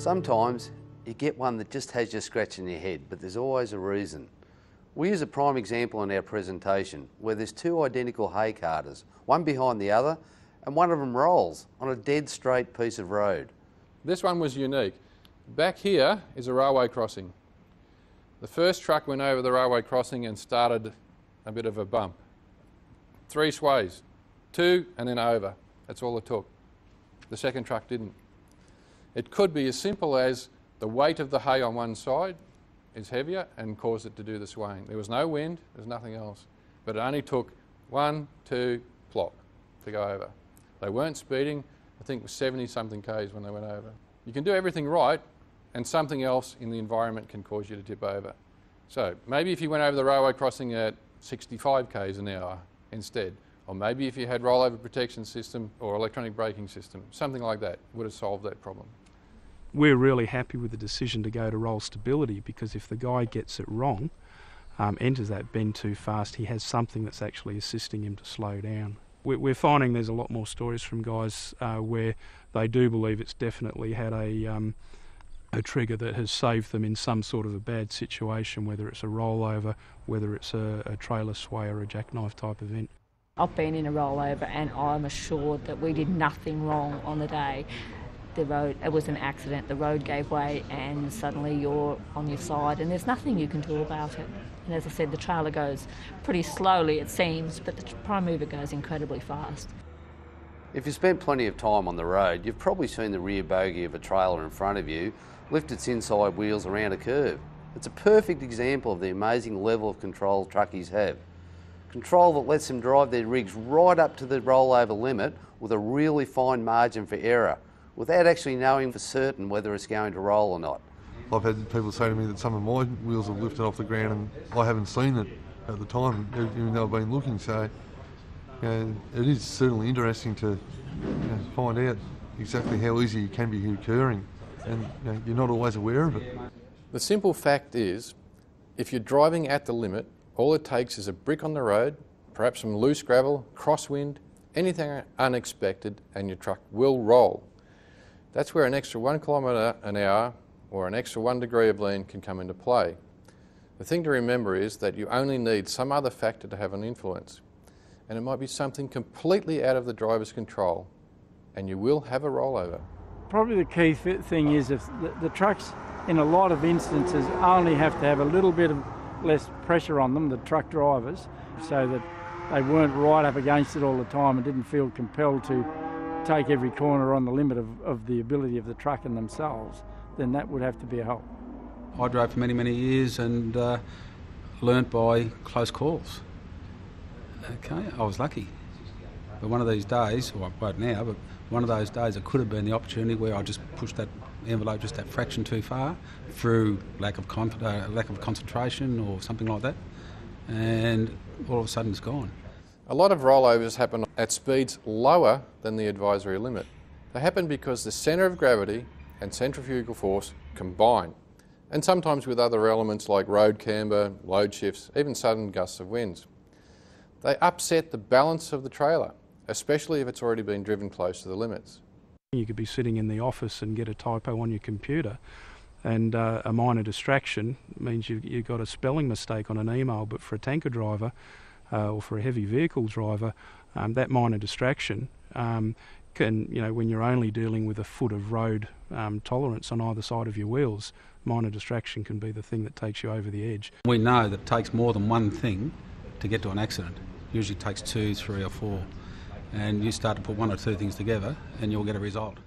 Sometimes you get one that just has you scratching your head, but there's always a reason. We use a prime example in our presentation where there's two identical hay carters, one behind the other, and one of them rolls on a dead straight piece of road. This one was unique. Back here is a railway crossing. The first truck went over the railway crossing and started a bit of a bump. Three sways, two and then over. That's all it took. The second truck didn't. It could be as simple as the weight of the hay on one side is heavier and caused it to do the swaying. There was no wind, there's nothing else. But it only took one, two, plop to go over. They weren't speeding, I think it was 70 something Ks when they went over. You can do everything right and something else in the environment can cause you to tip over. So maybe if you went over the railway crossing at 65 Ks an hour instead, or maybe if you had rollover protection system or electronic braking system, something like that would have solved that problem we're really happy with the decision to go to roll stability because if the guy gets it wrong, um, enters that bend too fast, he has something that's actually assisting him to slow down. We're finding there's a lot more stories from guys uh, where they do believe it's definitely had a um, a trigger that has saved them in some sort of a bad situation, whether it's a rollover, whether it's a, a trailer sway or a jackknife type event. I've been in a rollover and I'm assured that we did nothing wrong on the day the road, it was an accident, the road gave way and suddenly you're on your side and there's nothing you can do about it. And as I said, the trailer goes pretty slowly, it seems, but the prime mover goes incredibly fast. If you spent plenty of time on the road, you've probably seen the rear bogie of a trailer in front of you lift its inside wheels around a curve. It's a perfect example of the amazing level of control truckies have. Control that lets them drive their rigs right up to the rollover limit with a really fine margin for error without actually knowing for certain whether it's going to roll or not. I've had people say to me that some of my wheels have lifted off the ground and I haven't seen it at the time, even though I've been looking. So you know, it is certainly interesting to you know, find out exactly how easy it can be occurring, and you know, you're not always aware of it. The simple fact is, if you're driving at the limit, all it takes is a brick on the road, perhaps some loose gravel, crosswind, anything unexpected, and your truck will roll. That's where an extra one kilometre an hour or an extra one degree of lean can come into play. The thing to remember is that you only need some other factor to have an influence. And it might be something completely out of the driver's control, and you will have a rollover. Probably the key thing is if the, the trucks, in a lot of instances, only have to have a little bit of less pressure on them, the truck drivers, so that they weren't right up against it all the time and didn't feel compelled to take every corner on the limit of, of the ability of the truck and themselves, then that would have to be a help. I drove for many, many years and uh, learnt by close calls. Okay, I was lucky. But one of these days, or right now, but one of those days it could have been the opportunity where I just pushed that envelope just that fraction too far through lack of, uh, lack of concentration or something like that, and all of a sudden it's gone. A lot of rollovers happen at speeds lower than the advisory limit. They happen because the centre of gravity and centrifugal force combine, and sometimes with other elements like road camber, load shifts, even sudden gusts of winds. They upset the balance of the trailer, especially if it's already been driven close to the limits. You could be sitting in the office and get a typo on your computer and uh, a minor distraction means you've, you've got a spelling mistake on an email, but for a tanker driver, uh, or for a heavy vehicle driver, um, that minor distraction um, can, you know, when you're only dealing with a foot of road um, tolerance on either side of your wheels, minor distraction can be the thing that takes you over the edge. We know that it takes more than one thing to get to an accident. It Usually takes two, three, or four. And you start to put one or two things together, and you'll get a result.